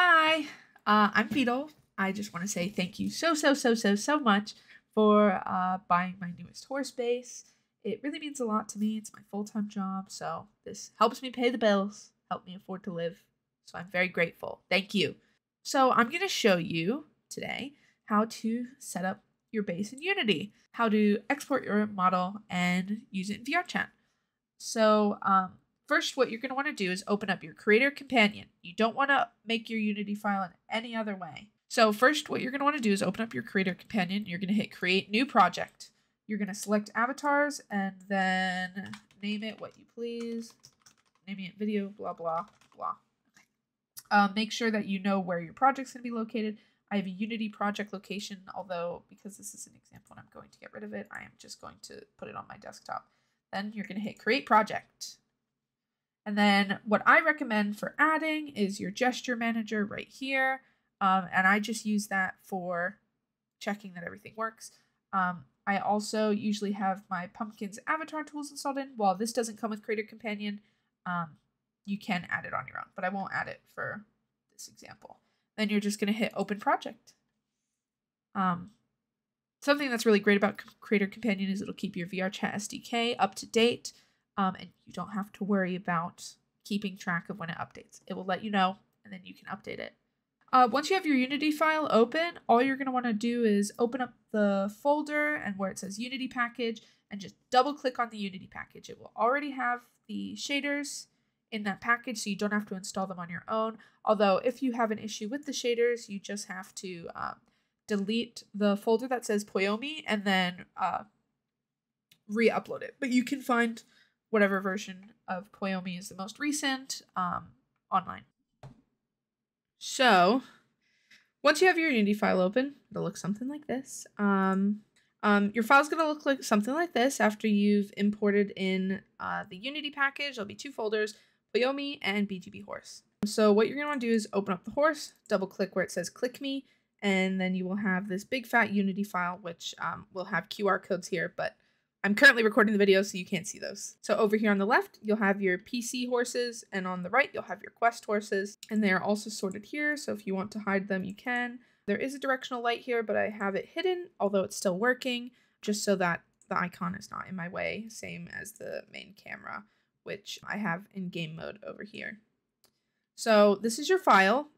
Hi, uh, I'm Beetle. I just want to say thank you so, so, so, so, so much for uh, buying my newest horse base. It really means a lot to me. It's my full time job, so this helps me pay the bills, help me afford to live. So I'm very grateful. Thank you. So I'm going to show you today how to set up your base in Unity, how to export your model and use it in VRChat. So um, first, what you're going to want to do is open up your Creator Companion. You don't want to make your Unity file in any other way. So first, what you're going to want to do is open up your Creator Companion. You're going to hit Create New Project. You're going to select Avatars and then name it what you please. Naming it Video, blah, blah, blah. Um, make sure that you know where your project's going to be located. I have a Unity project location, although because this is an example and I'm going to get rid of it, I am just going to put it on my desktop. Then you're going to hit Create Project. And then what I recommend for adding is your gesture manager right here. Um, and I just use that for checking that everything works. Um, I also usually have my Pumkin's avatar tools installed in. While this doesn't come with Creator Companion, um, you can add it on your own, but I won't add it for this example. Then you're just going to hit Open Project. Um, something that's really great about Creator Companion is it'll keep your VRChat SDK up to date, um, and you don't have to worry about keeping track of when it updates. It will let you know, and then you can update it. Uh, once you have your Unity file open, all you're going to want to do is open up the folder and where it says Unity package and just double click on the Unity package. It will already have the shaders in that package so you don't have to install them on your own. Although if you have an issue with the shaders, you just have to um, delete the folder that says Poiyomi and then uh, re-upload it. But you can find whatever version of Poiyomi is the most recent um, online. So, once you have your Unity file open, it'll look something like this. Um, um, your file's going to look like something like this after you've imported in uh, the Unity package. There'll be two folders, Poiyomi and BGB Horse. So what you're going to want to do is open up the horse, double click where it says click me, and then you will have this big fat Unity file, which um, will have QR codes here, but I'm currently recording the video, so you can't see those. So over here on the left, you'll have your PC horses, and on the right, you'll have your Quest horses, and they are also sorted here, so if you want to hide them, you can. There is a directional light here, but I have it hidden, although it's still working, just so that the icon is not in my way, same as the main camera, which I have in game mode over here. So this is your file.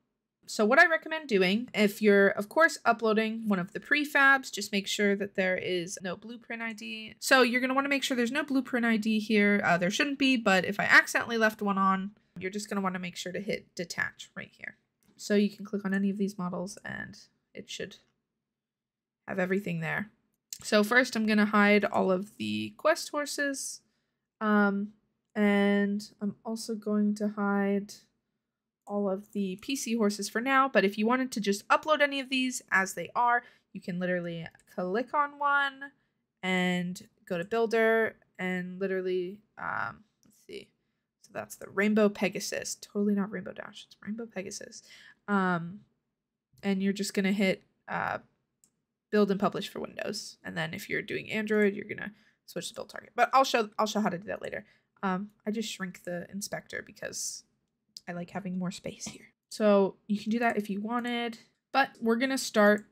So what I recommend doing, if you're of course uploading one of the prefabs, just make sure that there is no blueprint ID. So you're gonna wanna make sure there's no blueprint ID here. Uh, there shouldn't be, but if I accidentally left one on, you're just gonna wanna make sure to hit detach right here. So you can click on any of these models and it should have everything there. So first I'm gonna hide all of the quest horses. Um, and I'm also going to hide all of the PC horses for now, but if you wanted to just upload any of these as they are, you can literally click on one and go to builder and literally, um, let's see. So that's the Rainbow Pegasus, totally not Rainbow Dash, it's Rainbow Pegasus. Um, and you're just going to hit uh, build and publish for Windows. And then if you're doing Android, you're going to switch to build target. But I'll show I'll show how to do that later. Um, I just shrink the inspector because I like having more space here. So you can do that if you wanted, but we're going to start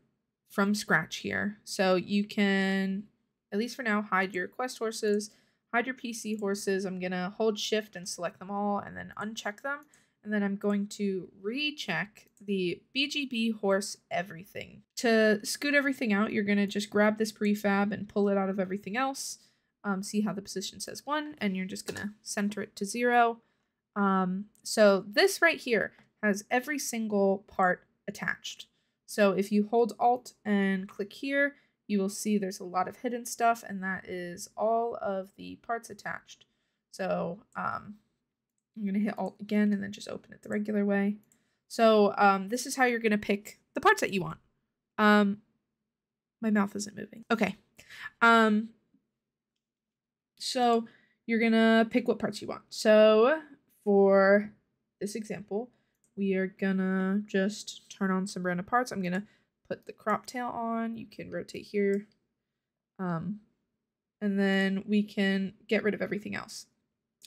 from scratch here. So you can, at least for now, hide your quest horses, hide your PC horses. I'm going to hold shift and select them all and then uncheck them. And then I'm going to recheck the BGB horse everything. To scoot everything out, you're going to just grab this prefab and pull it out of everything else. Um, see how the position says one, and you're just going to center it to zero. Um, so this right here has every single part attached. So if you hold Alt and click here, you will see there's a lot of hidden stuff, and that is all of the parts attached. So um, I'm to hit Alt again and then just open it the regular way. So um, this is how you're going to pick the parts that you want. Um, my mouth isn't moving. Okay. Um, so you're going to pick what parts you want. So for this example, we are gonna just turn on some random parts. I'm gonna put the crop tail on. You can rotate here. Um, and then we can get rid of everything else.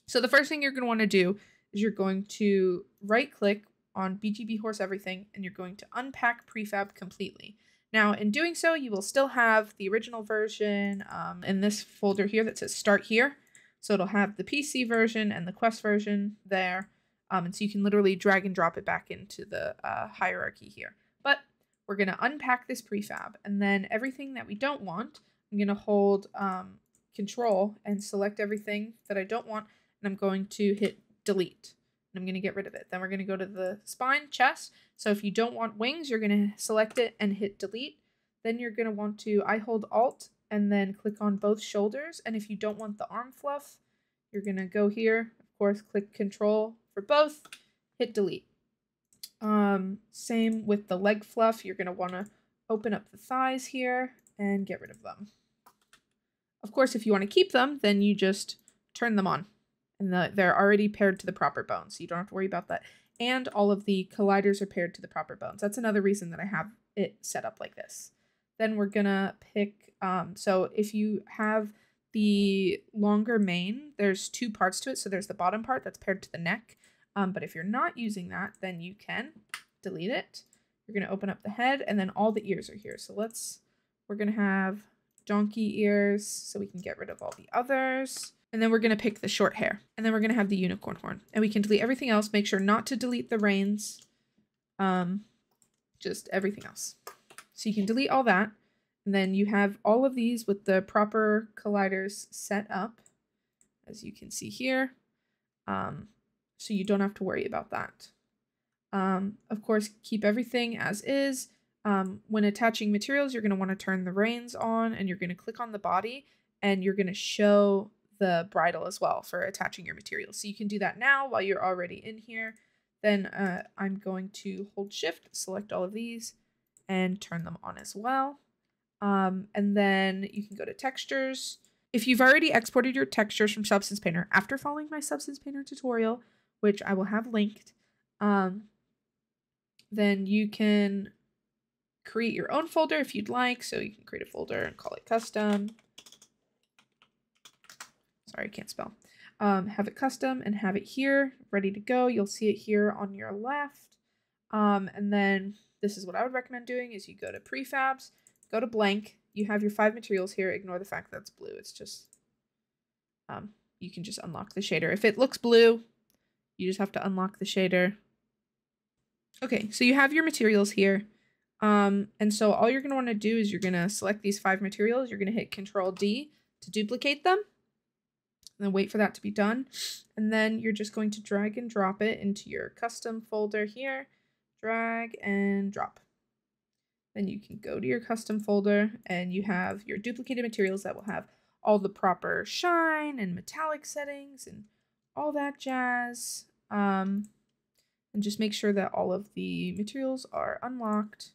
So the first thing you're gonna wanna do is you're going to right click on BGB Horse Everything and you're going to unpack prefab completely. Now, in doing so, you will still have the original version um, in this folder here that says start here. So it'll have the PC version and the Quest version there. Um, and so you can literally drag and drop it back into the uh, hierarchy here. But we're going to unpack this prefab and then everything that we don't want, I'm going to hold um, control and select everything that I don't want. And I'm going to hit delete and I'm going to get rid of it. Then we're going to go to the spine, chest. So if you don't want wings, you're going to select it and hit delete. Then you're going to want to, I hold alt and then click on both shoulders. And if you don't want the arm fluff, you're to go here, of course, click control for both, hit delete. Um, same with the leg fluff. You're want to open up the thighs here and get rid of them. Of course, if you want to keep them, then you just turn them on and the, they're already paired to the proper bones. So you don't have to worry about that. And all of the colliders are paired to the proper bones. That's another reason that I have it set up like this. Then we're gonna pick, um, so if you have the longer mane, there's two parts to it. So there's the bottom part that's paired to the neck. Um, but if you're not using that, then you can delete it. You're gonna open up the head and then all the ears are here. So let's, we're gonna have donkey ears so we can get rid of all the others. And then we're going to pick the short hair. And then we're going to have the unicorn horn. And we can delete everything else. Make sure not to delete the reins. Um, just everything else. So you can delete all that. And then you have all of these with the proper colliders set up, as you can see here. Um, so you don't have to worry about that. Um, of course, keep everything as is. Um, when attaching materials, you're going to want to turn the reins on and you're going to click on the body and you're going to show the bridle as well for attaching your materials. So you can do that now while you're already in here. Then uh, I'm going to hold shift, select all of these and turn them on as well. Um, and then you can go to textures. If you've already exported your textures from Substance Painter after following my Substance Painter tutorial, which I will have linked, um, then you can create your own folder if you'd like. So you can create a folder and call it custom. Sorry, I can't spell. Um, have it custom and have it here ready to go. You'll see it here on your left. Um, and then this is what I would recommend doing is you go to prefabs, go to blank. You have your five materials here. Ignore the fact that's blue. It's just, um, you can just unlock the shader. If it looks blue, you just have to unlock the shader. Okay, so you have your materials here. Um, and so all you're going to want to do is you're going to select these five materials. You're going to hit Control D to duplicate them and then wait for that to be done. And then you're just going to drag and drop it into your custom folder here. Drag and drop. Then you can go to your custom folder and you have your duplicated materials that will have all the proper shine and metallic settings and all that jazz. Um, and just make sure that all of the materials are unlocked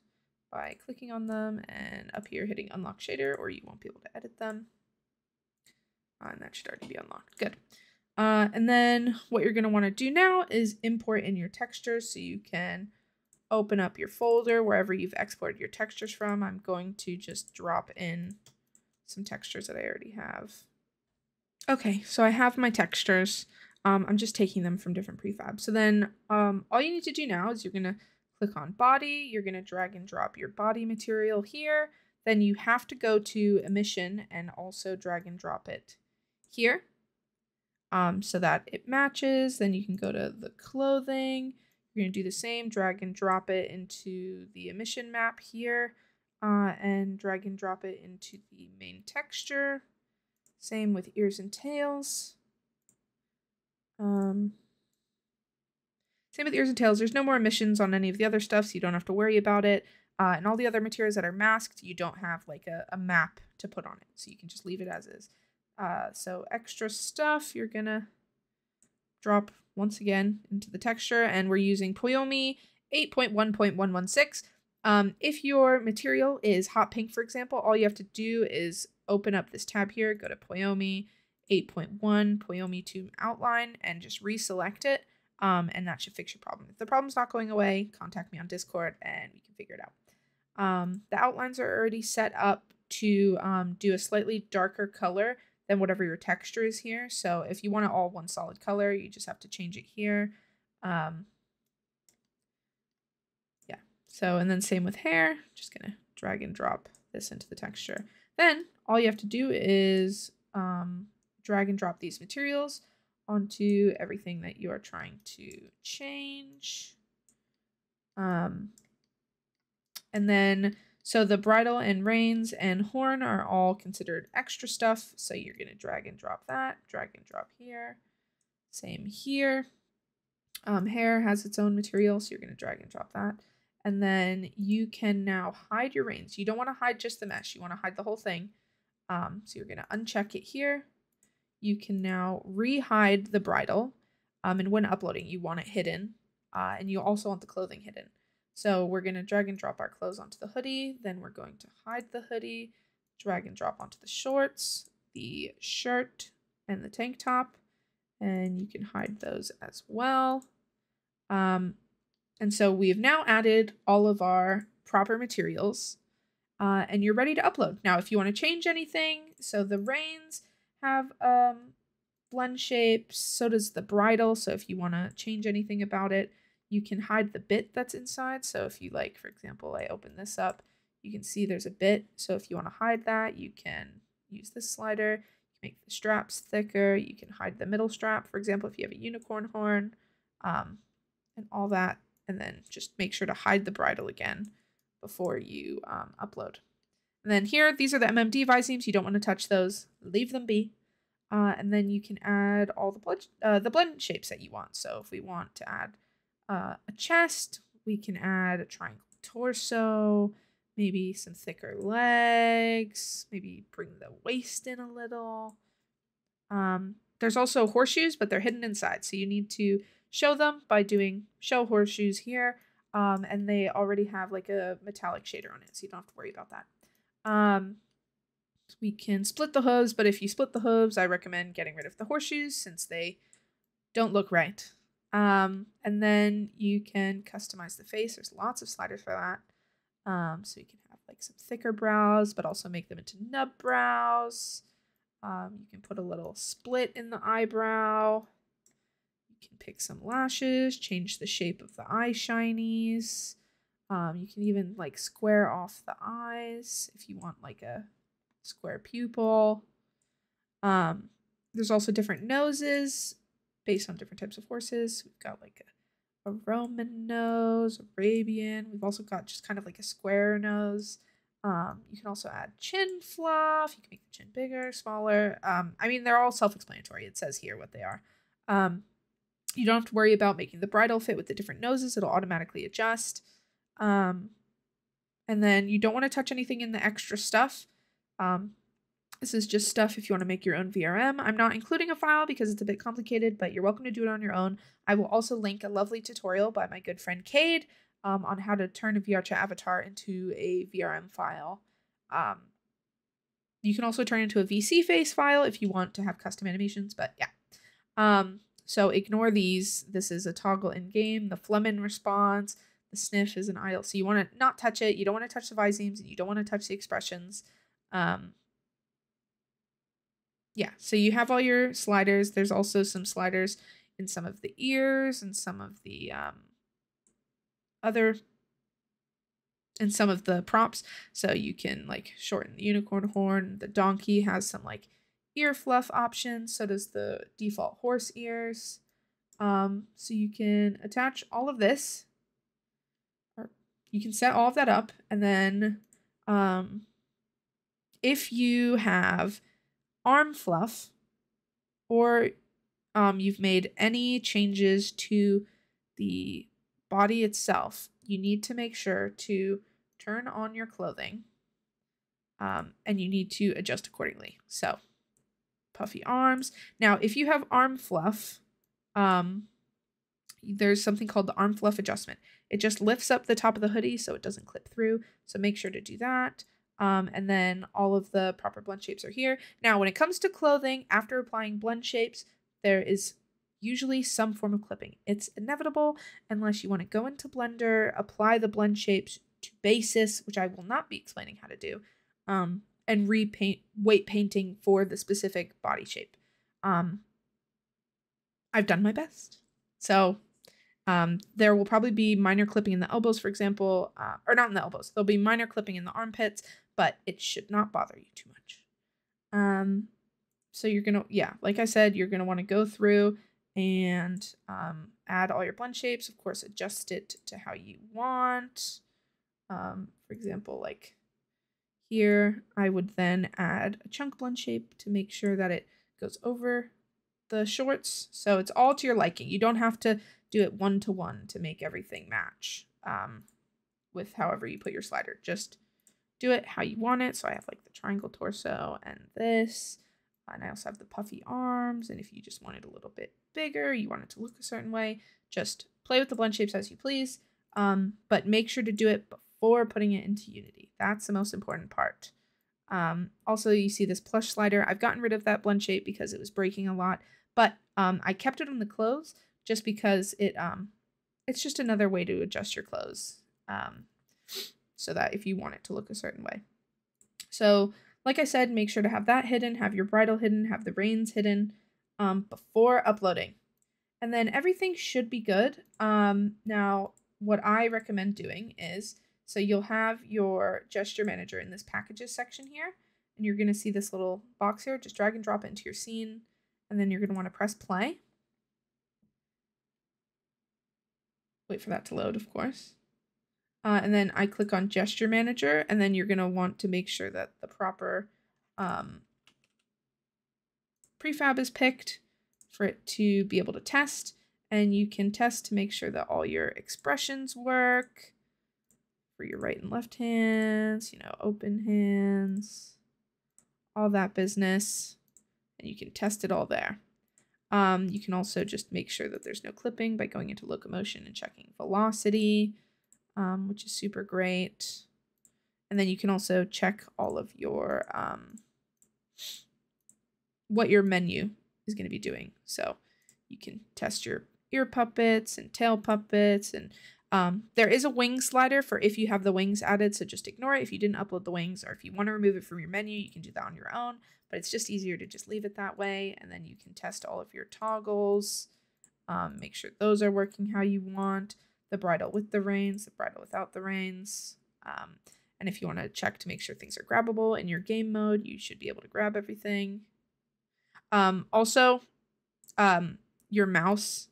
by clicking on them and up here hitting unlock shader or you won't be able to edit them. Uh, and that should already be unlocked. Good. Uh, and then what you're going to want to do now is import in your textures so you can open up your folder wherever you've exported your textures from. I'm going to just drop in some textures that I already have. Okay, so I have my textures. Um, I'm just taking them from different prefabs. So then um, all you need to do now is you're going to click on body. You're going to drag and drop your body material here. Then you have to go to emission and also drag and drop it here um, so that it matches. Then you can go to the clothing. You're going to do the same, drag and drop it into the emission map here uh, and drag and drop it into the main texture. Same with ears and tails. Um, same with ears and tails. There's no more emissions on any of the other stuff, so you don't have to worry about it. Uh, and all the other materials that are masked, you don't have like a, a map to put on it. So you can just leave it as is. Uh, so extra stuff, you're gonna drop once again into the texture and we're using Poiyomi 8.1.116. Um, if your material is hot pink, for example, all you have to do is open up this tab here, go to Poiyomi 8.1, Poiyomi 2 outline, and just reselect it. Um, and that should fix your problem. If the problem's not going away, contact me on Discord and we can figure it out. Um, the outlines are already set up to um, do a slightly darker color than whatever your texture is here. So if you want it all one solid color, you just have to change it here. Um, yeah, So, and then same with hair, just gonna drag and drop this into the texture. Then all you have to do is um, drag and drop these materials onto everything that you are trying to change. Um, and then, so the bridle and reins and horn are all considered extra stuff. So you're going to drag and drop that, drag and drop here. Same here. Um, hair has its own material, so you're going to drag and drop that. And then you can now hide your reins. You don't want to hide just the mesh. You want to hide the whole thing. Um, so you're going to uncheck it here. You can now re-hide the bridle. Um, and when uploading, you want it hidden. Uh, and you also want the clothing hidden. So we're going to drag and drop our clothes onto the hoodie. Then we're going to hide the hoodie, drag and drop onto the shorts, the shirt, and the tank top. And you can hide those as well. Um, and so we've now added all of our proper materials uh, and you're ready to upload. Now, if you want to change anything, so the reins have um, blend shapes, so does the bridle. So if you want to change anything about it, you can hide the bit that's inside. So if you like, for example, I open this up, you can see there's a bit. So if you want to hide that, you can use this slider, You make the straps thicker. You can hide the middle strap, for example, if you have a unicorn horn, um, and all that and then just make sure to hide the bridle again before you um, upload. And then here, these are the MMD Visemes. You don't want to touch those. Leave them be. Uh, and then you can add all the blood, uh, the blend shapes that you want. So if we want to add uh, a chest, we can add a triangle torso, maybe some thicker legs, maybe bring the waist in a little. Um, there's also horseshoes, but they're hidden inside. So you need to show them by doing show horseshoes here. Um, and they already have like a metallic shader on it, so you don't have to worry about that. Um, we can split the hooves, but if you split the hooves, I recommend getting rid of the horseshoes since they don't look right. Um, and then you can customize the face. There's lots of sliders for that. Um, so you can have like some thicker brows, but also make them into nub brows. Um, you can put a little split in the eyebrow. You can pick some lashes, change the shape of the eye shinies. Um, you can even like square off the eyes if you want like a square pupil. Um, there's also different noses based on different types of horses. We've got like a, a Roman nose, Arabian. We've also got just kind of like a square nose. Um, you can also add chin fluff. You can make the chin bigger, smaller. Um, I mean, they're all self-explanatory. It says here what they are. Um, you don't have to worry about making the bridle fit with the different noses. It'll automatically adjust. Um, and then you don't want to touch anything in the extra stuff. This is just stuff if you want to make your own VRM. I'm not including a file because it's a bit complicated, but you're welcome to do it on your own. I will also link a lovely tutorial by my good friend Cade um, on how to turn a VRChat avatar into a VRM file. Um, you can also turn into a VSeeFace file if you want to have custom animations, but yeah. Um, so ignore these. This is a toggle in game. The Flehmen response, the sniff is an idle. So you want to not touch it. You don't want to touch the visemes and you don't want to touch the expressions. Um, yeah, so you have all your sliders. There's also some sliders in some of the ears and some of the um, other and some of the props. So you can like shorten the unicorn horn. The donkey has some like ear fluff options. So does the default horse ears. Um, so you can attach all of this. Or you can set all of that up. And then um, if you have arm fluff or um, you've made any changes to the body itself, you need to make sure to turn on your clothing um, and you need to adjust accordingly. So puffy arms. Now, if you have arm fluff, um, there's something called the arm fluff adjustment. It just lifts up the top of the hoodie so it doesn't clip through. So make sure to do that. Um, and then all of the proper blend shapes are here. Now, when it comes to clothing, after applying blend shapes, there is usually some form of clipping. It's inevitable unless you want to go into Blender, apply the blend shapes to basis, which I will not be explaining how to do. Um, and repaint weight painting for the specific body shape. Um, I've done my best. So Um, there will probably be minor clipping in the elbows, for example, uh, or not in the elbows. There'll be minor clipping in the armpits, but it should not bother you too much. Um, so you're gonna, yeah, like I said, you're gonna want to go through and um, add all your blend shapes. Of course, adjust it to how you want. Um, for example, like here, I would then add a chunk blend shape to make sure that it goes over the shorts. So it's all to your liking. You don't have to do it one to one to make everything match um, with however you put your slider. Just do it how you want it. So I have like the triangle torso and this. And I also have the puffy arms. And if you just want it a little bit bigger, you want it to look a certain way, just play with the blend shapes as you please. Um, but make sure to do it before putting it into Unity. That's the most important part. Um, also, you see this plush slider. I've gotten rid of that blend shape because it was breaking a lot, but um, I kept it on the clothes just because it um it's just another way to adjust your clothes um so that if you want it to look a certain way. So, like I said, make sure to have that hidden, have your bridle hidden, have the reins hidden um before uploading. And then everything should be good. Um now what I recommend doing is so you'll have your gesture manager in this packages section here and you're going to see this little box here. Just drag and drop it into your scene and then you're going to want to press play. Wait for that to load, of course. Uh, and then I click on Gesture Manager, and then you're going to want to make sure that the proper um, prefab is picked for it to be able to test. And you can test to make sure that all your expressions work for your right and left hands, you know, open hands, all that business. And you can test it all there. Um, you can also just make sure that there's no clipping by going into locomotion and checking velocity, um, which is super great. And then you can also check all of your, um, what your menu is going to be doing. So you can test your ear puppets and tail puppets and um, there is a wing slider for if you have the wings added, so just ignore it if you didn't upload the wings, or if you want to remove it from your menu, you can do that on your own but it's just easier to just leave it that way. And then you can test all of your toggles, um, make sure those are working how you want, the bridle with the reins, the bridle without the reins. Um, and if you want to check to make sure things are grabbable in your game mode, you should be able to grab everything. Um, also, um, your mouse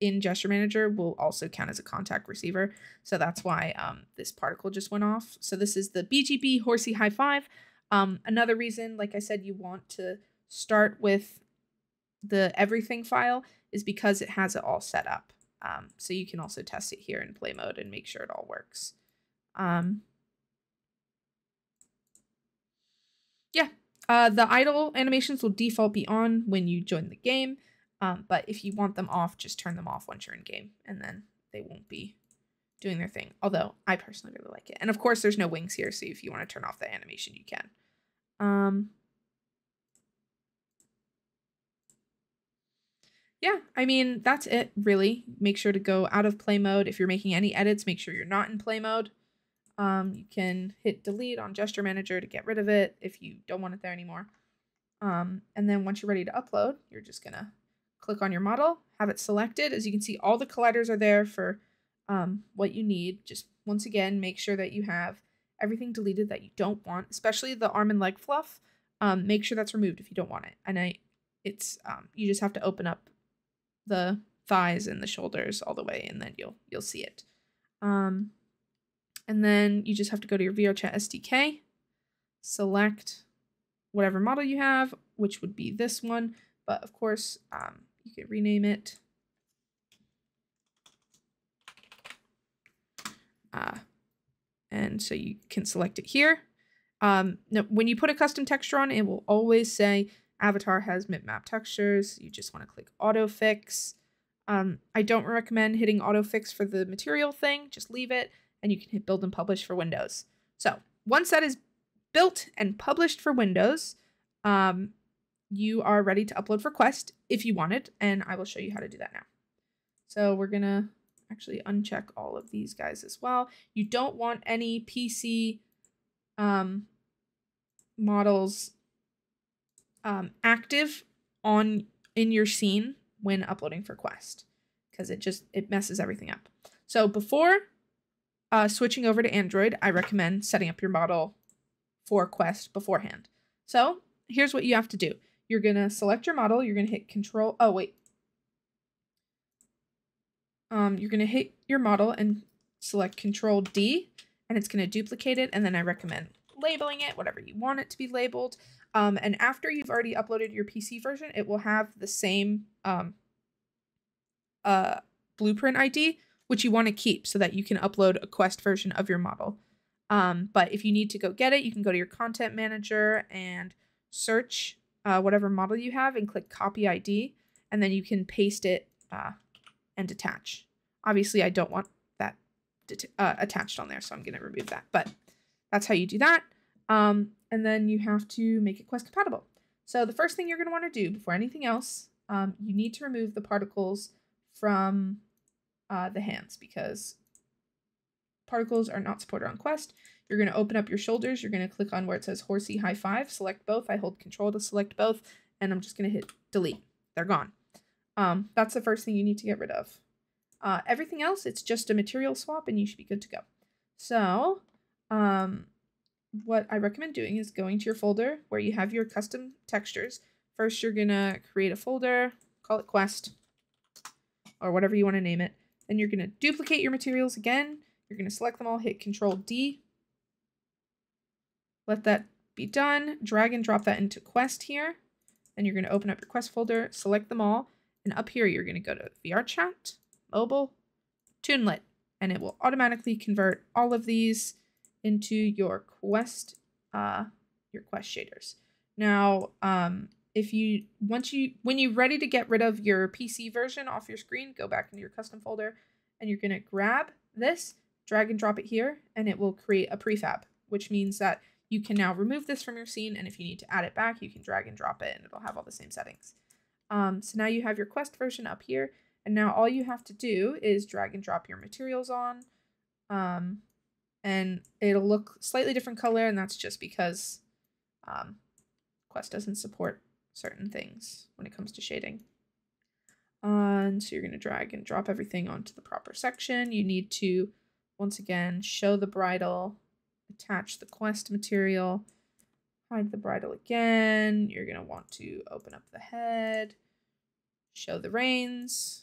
in Gesture Manager will also count as a contact receiver. So that's why um, this particle just went off. So this is the BGB Horsey High Five. Um, another reason, like I said, you want to start with the everything file is because it has it all set up. Um, so you can also test it here in play mode and make sure it all works. Um, yeah, uh, the idle animations will default be on when you join the game. Um, but if you want them off, just turn them off once you're in game and then they won't be doing their thing. Although I personally really like it. And of course, there's no wings here. So if you want to turn off the animation, you can. Um, yeah, I mean, that's it, really. Make sure to go out of play mode. If you're making any edits, make sure you're not in play mode. Um, you can hit delete on gesture manager to get rid of it if you don't want it there anymore. Um, and then once you're ready to upload, you're just gonna click on your model, have it selected. As you can see, all the colliders are there for um, what you need. Just once again, make sure that you have everything deleted that you don't want, especially the arm and leg fluff. Um, make sure that's removed if you don't want it. And I, it's um, you just have to open up the thighs and the shoulders all the way, and then you'll you'll see it. Um, and then you just have to go to your VRChat SDK, select whatever model you have, which would be this one. But of course, um, you could rename it. Uh, and so you can select it here. Um, now, when you put a custom texture on, it will always say avatar has map textures. You just want to click auto fix. Um, I don't recommend hitting auto fix for the material thing. Just leave it and you can hit build and publish for Windows. So once that is built and published for Windows, um, you are ready to upload for Quest if you want it. And I will show you how to do that now. So we're going to actually uncheck all of these guys as well. You don't want any PC um, models um, active on in your scene when uploading for Quest because it just it messes everything up. So before uh, switching over to Android, I recommend setting up your model for Quest beforehand. So here's what you have to do. You're going to select your model. You're going to hit control. Oh, wait. Um, you're going to hit your model and select control D and it's going to duplicate it. And then I recommend labeling it, whatever you want it to be labeled. Um, and after you've already uploaded your PC version, it will have the same um, uh, blueprint ID, which you want to keep so that you can upload a Quest version of your model. Um, but if you need to go get it, you can go to your content manager and search uh, whatever model you have and click copy ID, and then you can paste it uh, and attach. Obviously, I don't want that uh, attached on there, so I'm going to remove that. But that's how you do that. Um, and then you have to make it Quest compatible. So the first thing you're going to want to do before anything else, um, you need to remove the particles from uh, the hands because particles are not supported on Quest. You're going to open up your shoulders. You're going to click on where it says horsey high five, select both. I hold control to select both, and I'm just going to hit delete. They're gone. Um, that's the first thing you need to get rid of. Uh, everything else, it's just a material swap and you should be good to go. So, um, what I recommend doing is going to your folder where you have your custom textures. First, you're going to create a folder, call it Quest, or whatever you want to name it. Then you're going to duplicate your materials again. You're going to select them all, hit Control D. Let that be done. Drag and drop that into Quest here. Then you're going to open up your Quest folder, select them all, and up here you're going to go to VR Chat, Mobile, Toonlit, and it will automatically convert all of these into your Quest, uh, your Quest shaders. Now, um, if you once you when you're ready to get rid of your PC version off your screen, go back into your custom folder, and you're gonna grab this, drag and drop it here, and it will create a prefab, which means that you can now remove this from your scene, and if you need to add it back, you can drag and drop it, and it'll have all the same settings. Um, so now you have your Quest version up here, and now all you have to do is drag and drop your materials on, um, and it'll look slightly different color, and that's just because um, Quest doesn't support certain things when it comes to shading. and so you're going to drag and drop everything onto the proper section. You need to, once again, show the bridle, attach the quest material, hide the bridle again. You're going to want to open up the head, show the reins,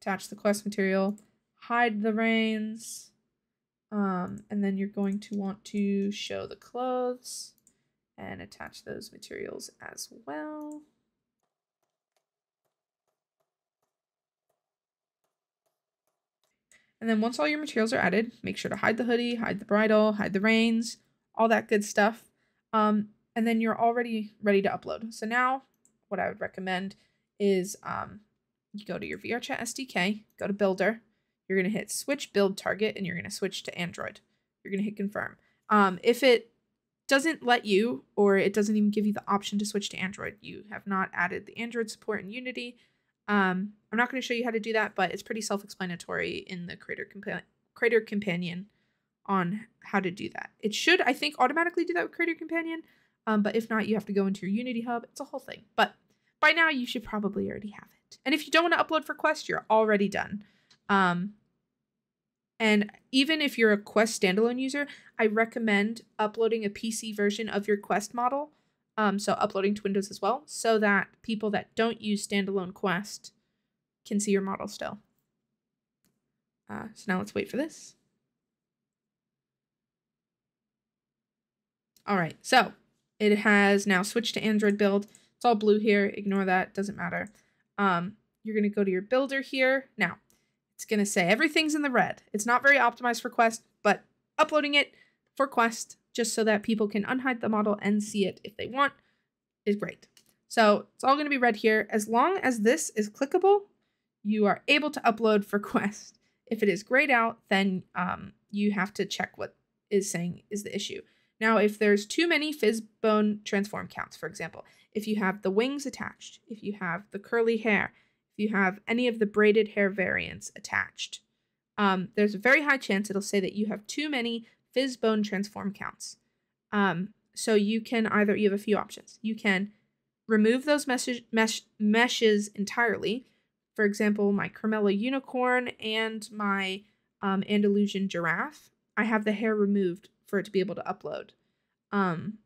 attach the quest material, hide the reins, um, and then you're going to want to show the clothes and attach those materials as well. And then once all your materials are added, make sure to hide the hoodie, hide the bridle, hide the reins, all that good stuff. Um, and then you're already ready to upload. So now what I would recommend is um, you go to your VRChat SDK, go to Builder, you're going to hit Switch Build Target, and you're going to switch to Android. You're going to hit Confirm. Um, if it doesn't let you, or it doesn't even give you the option to switch to Android. You have not added the Android support in Unity. Um, I'm not going to show you how to do that, but it's pretty self-explanatory in the Creator, Compa- Creator Companion on how to do that. It should, I think, automatically do that with Creator Companion, um, but if not, you have to go into your Unity Hub. It's a whole thing. But by now, you should probably already have it. And if you don't want to upload for Quest, you're already done. Um, and even if you're a Quest standalone user, I recommend uploading a PC version of your Quest model. Um, so uploading to Windows as well, so that people that don't use standalone Quest can see your model still. Uh, so now let's wait for this. All right, so it has now switched to Android build. It's all blue here. Ignore that, doesn't matter. Um, you're going to go to your builder here. Now, it's going to say everything's in the red. It's not very optimized for Quest, but uploading it for Quest just so that people can unhide the model and see it if they want is great. So it's all going to be red here. As long as this is clickable, you are able to upload for Quest. If it is grayed out, then um, you have to check what is saying is the issue. Now, if there's too many bone transform counts, for example, if you have the wings attached, if you have the curly hair, if you have any of the braided hair variants attached. Um, there's a very high chance it'll say that you have too many PhysBone transform counts. Um, so you can either, you have a few options. You can remove those mesh, mesh, meshes entirely, for example, my Carmella unicorn and my um, Andalusian giraffe, I have the hair removed for it to be able to upload. Um,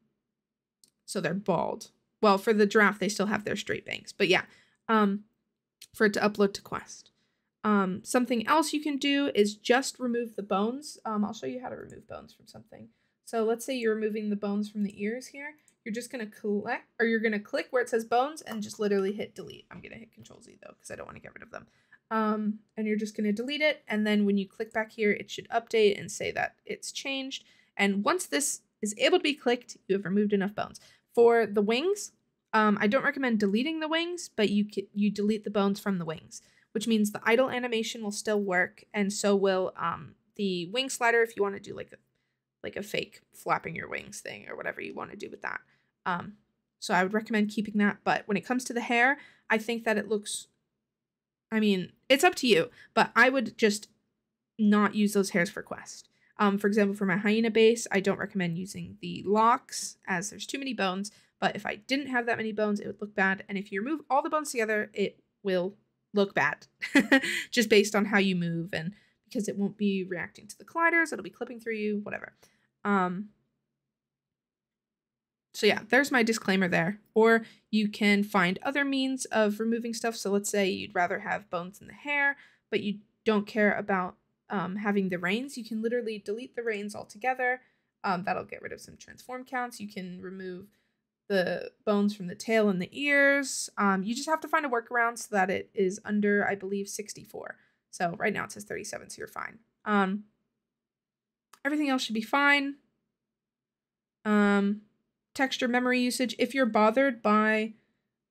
so they're bald. Well, for the giraffe, they still have their straight bangs. But yeah, um, for it to upload to Quest. Um, something else you can do is just remove the bones. Um, I'll show you how to remove bones from something. So let's say you're removing the bones from the ears here. You're just going to collect, or you're going to click where it says bones and just literally hit delete. I'm going to hit Control Z though, because I don't want to get rid of them. Um, and you're just going to delete it. And then when you click back here, it should update and say that it's changed. And once this is able to be clicked, you have removed enough bones. For the wings, um, I don't recommend deleting the wings, but you you delete the bones from the wings, which means the idle animation will still work, and so will um, the wing slider if you want to do like a like a fake flapping your wings thing or whatever you want to do with that. Um, so I would recommend keeping that. But when it comes to the hair, I think that it looks. I mean, it's up to you, but I would just not use those hairs for quest. Um, for example, for my hyena base, I don't recommend using the locks as there's too many bones. But if I didn't have that many bones, it would look bad. And if you remove all the bones together, it will look bad just based on how you move and because it won't be reacting to the colliders, it'll be clipping through you, whatever. Um, so yeah, there's my disclaimer there. Or you can find other means of removing stuff. So let's say you'd rather have bones in the hair, but you don't care about um, having the reins. You can literally delete the reins altogether. Um, that'll get rid of some transform counts. You can remove the bones from the tail and the ears. Um, you just have to find a workaround so that it is under, I believe, 64. So right now it says 37, so you're fine. Um, everything else should be fine. Um, texture memory usage. If you're bothered by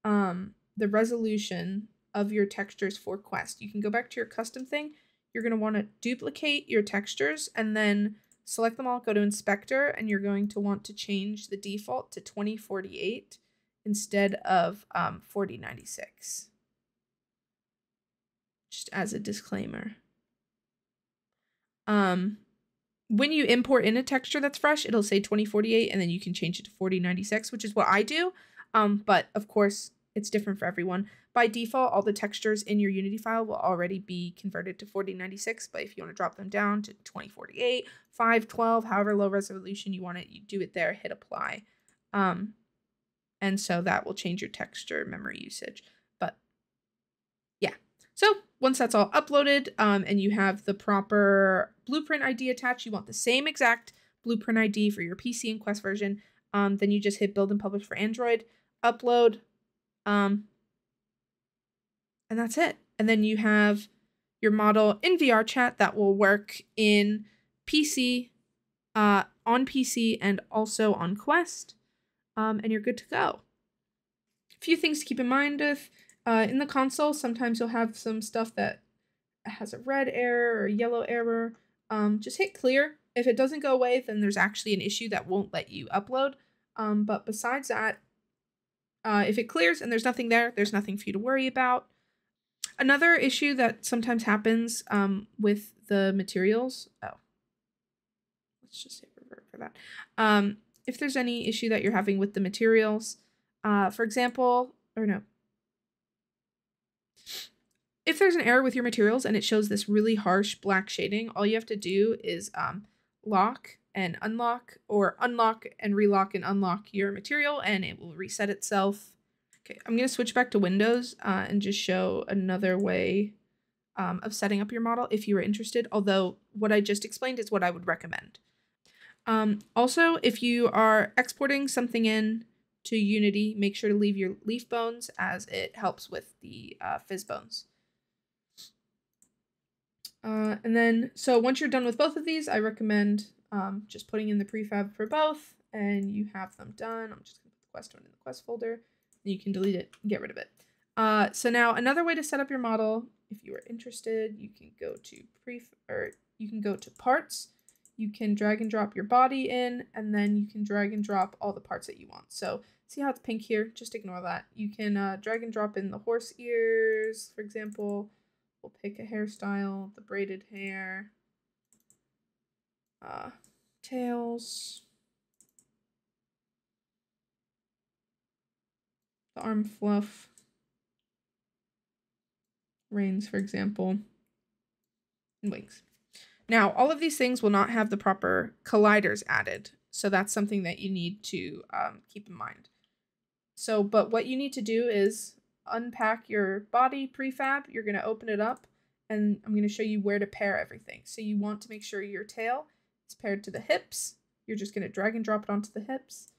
um, the resolution of your textures for Quest, you can go back to your custom thing. You're going to want to duplicate your textures and then select them all, go to inspector, and you're going to want to change the default to 2048 instead of um, 4096. Just as a disclaimer. Um, when you import in a texture that's fresh, it'll say 2048 and then you can change it to 4096, which is what I do. Um, but of course, it's different for everyone. By default, all the textures in your Unity file will already be converted to 4096, but if you want to drop them down to 2048, 512, however low resolution you want it, you do it there, hit apply. Um, and so that will change your texture memory usage. But yeah, so once that's all uploaded um, and you have the proper blueprint ID attached, you want the same exact blueprint ID for your PC and Quest version, um, then you just hit build and publish for Android, upload, um, and that's it. And then you have your model in VR chat that will work in PC, uh, on PC, and also on Quest. Um, and you're good to go. A few things to keep in mind if uh, in the console, sometimes you'll have some stuff that has a red error or yellow error. Um, just hit clear. If it doesn't go away, then there's actually an issue that won't let you upload. Um, but besides that, uh, if it clears and there's nothing there, there's nothing for you to worry about. Another issue that sometimes happens um, with the materials. Oh, let's just revert for that. Um, if there's any issue that you're having with the materials, uh, for example, or no, if there's an error with your materials and it shows this really harsh black shading, all you have to do is um, lock and unlock or unlock and relock and unlock your material and it will reset itself Okay, I'm going to switch back to Windows uh, and just show another way um, of setting up your model if you were interested, although what I just explained is what I would recommend. Um, also, if you are exporting something in to Unity, make sure to leave your leaf bones as it helps with the uh, PhysBones. Uh, and then, so once you're done with both of these, I recommend um, just putting in the prefab for both and you have them done. I'm just going to put the quest one in the quest folder you can delete it get rid of it. Uh, so now another way to set up your model, if you are interested, you can go to pre or you can go to parts. You can drag and drop your body in, and then you can drag and drop all the parts that you want. So see how it's pink here? Just ignore that. You can uh, drag and drop in the horse ears, for example. We'll pick a hairstyle, the braided hair, uh, tails, the arm fluff. reins, for example, and wings. Now, all of these things will not have the proper colliders added. So that's something that you need to um, keep in mind. So, but what you need to do is unpack your body prefab. You're going to open it up and I'm going to show you where to pair everything. So you want to make sure your tail is paired to the hips. You're just going to drag and drop it onto the hips.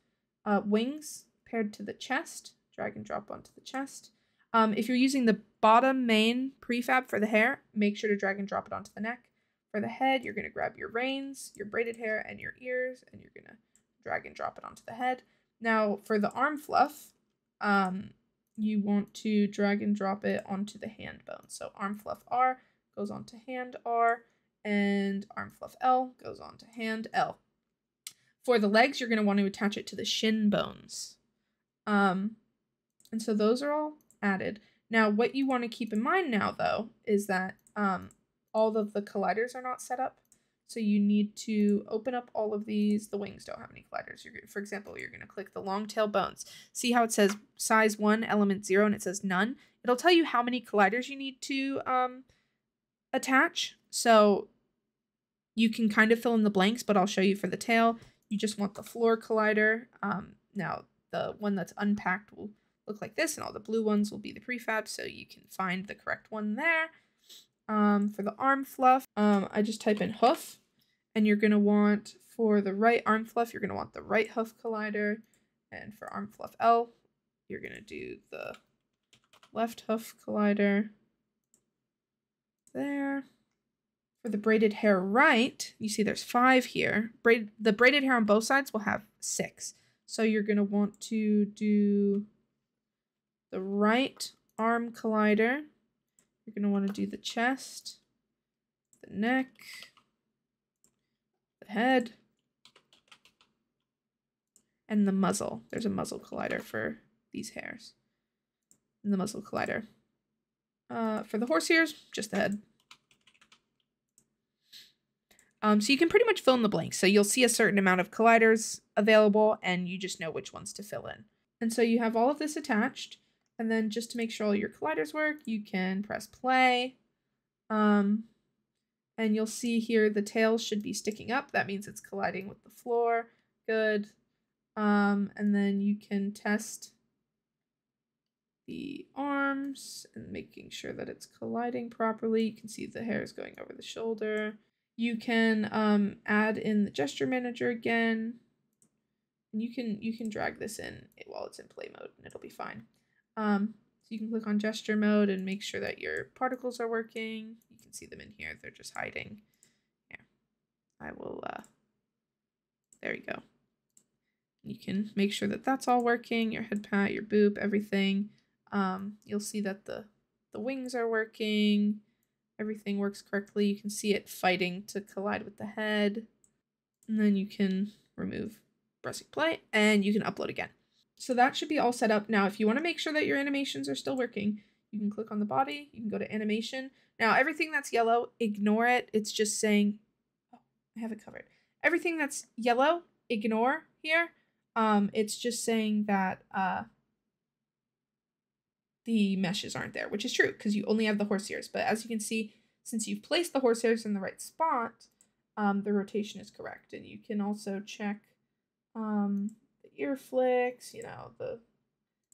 Uh, wings paired to the chest. Drag and drop onto the chest. Um, if you're using the bottom main prefab for the hair, make sure to drag and drop it onto the neck. For the head, you're going to grab your reins, your braided hair, and your ears, and you're going to drag and drop it onto the head. Now, for the arm fluff, um, you want to drag and drop it onto the hand bone. So arm fluff R goes onto hand R, and arm fluff L goes onto hand L. For the legs, you're going to want to attach it to the shin bones. Um, and so those are all added. Now, what you want to keep in mind now, though, is that um, all of the colliders are not set up. So you need to open up all of these. The wings don't have any colliders. You're, for example, you're going to click the long tail bones. See how it says size 1, element 0, and it says none? It'll tell you how many colliders you need to um, attach. So you can kind of fill in the blanks, but I'll show you for the tail. You just want the floor collider. Um, now, the one that's unpacked will look like this, and all the blue ones will be the prefab, so you can find the correct one there. Um, for the arm fluff, um, I just type in hoof, and you're going to want, for the right arm fluff, you're going to want the right hoof collider, and for arm fluff L, you're going to do the left hoof collider there. For the braided hair right, you see there's five here. Braid the braided hair on both sides will have six. So you're going to want to do the right arm collider. You're going to want to do the chest, the neck, the head, and the muzzle. There's a muzzle collider for these hairs. And the muzzle collider. Uh, for the horse ears, just the head. Um, so you can pretty much fill in the blanks. So you'll see a certain amount of colliders available and you just know which ones to fill in. And so you have all of this attached. And then just to make sure all your colliders work, you can press play. Um, and you'll see here the tail should be sticking up. That means it's colliding with the floor. Good. Um, and then you can test the arms and making sure that it's colliding properly. You can see the hair is going over the shoulder. You can um, add in the gesture manager again. And you can you can drag this in while it's in play mode and it'll be fine. Um, so you can click on gesture mode and make sure that your particles are working. You can see them in here. They're just hiding. Here, I will, uh, there you go. You can make sure that that's all working, your head pat, your boop, everything. Um, you'll see that the, the wings are working. Everything works correctly. You can see it fighting to collide with the head. And then you can remove pressing play and you can upload again. So that should be all set up. Now, if you want to make sure that your animations are still working, you can click on the body, you can go to animation. Now, everything that's yellow, ignore it. It's just saying, oh, I have it covered. Everything that's yellow, ignore here. Um, it's just saying that uh, the meshes aren't there, which is true because you only have the horse ears. But as you can see, since you've placed the horse ears in the right spot, um, the rotation is correct. And you can also check um, ear flicks, you know, the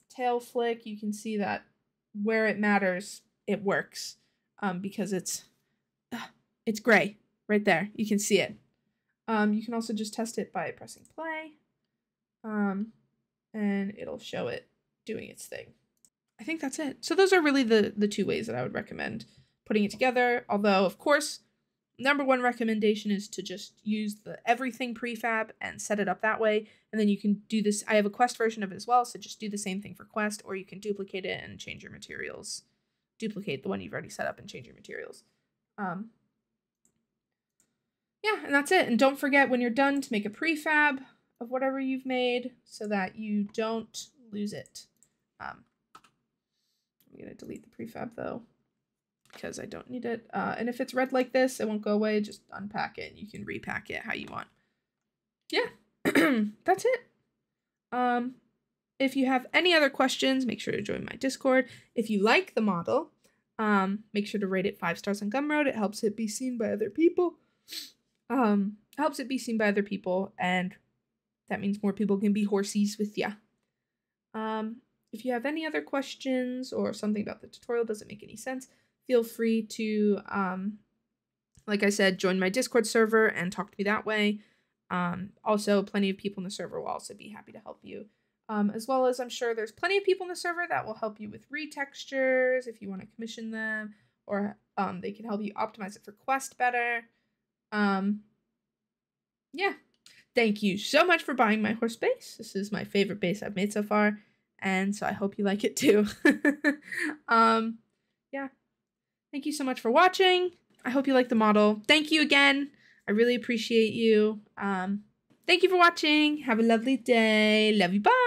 tail flick. You can see that where it matters, it works um, because it's uh, it's gray right there. You can see it. Um, you can also just test it by pressing play, um, and it'll show it doing its thing. I think that's it. So those are really the the two ways that I would recommend putting it together. Although, of course, number one recommendation is to just use the everything prefab and set it up that way. And then you can do this. I have a Quest version of it as well, so just do the same thing for Quest, or you can duplicate it and change your materials. Duplicate the one you've already set up and change your materials. Um, yeah, and that's it. And don't forget when you're done to make a prefab of whatever you've made so that you don't lose it. Um, I'm going to delete the prefab though because I don't need it. Uh, and if it's red like this, it won't go away. Just unpack it and you can repack it how you want. Yeah, that's it. Um, if you have any other questions, make sure to join my Discord. If you like the model, Um, make sure to rate it five stars on Gumroad. It helps it be seen by other people. Um, helps it be seen by other people, and that means more people can be horsies with ya. Um, if you have any other questions or something about the tutorial doesn't make any sense, feel free to, um, like I said, join my Discord server and talk to me that way. Um, also, plenty of people in the server will also be happy to help you. Um, as well as I'm sure there's plenty of people in the server that will help you with retextures if you want to commission them, or um, they can help you optimize it for Quest better. Um, yeah. Thank you so much for buying my horse base. This is my favorite base I've made so far, and so I hope you like it too. um. Thank you so much for watching. I hope you like the model. Thank you again. I really appreciate you. Um, thank you for watching. Have a lovely day. Love you. Bye.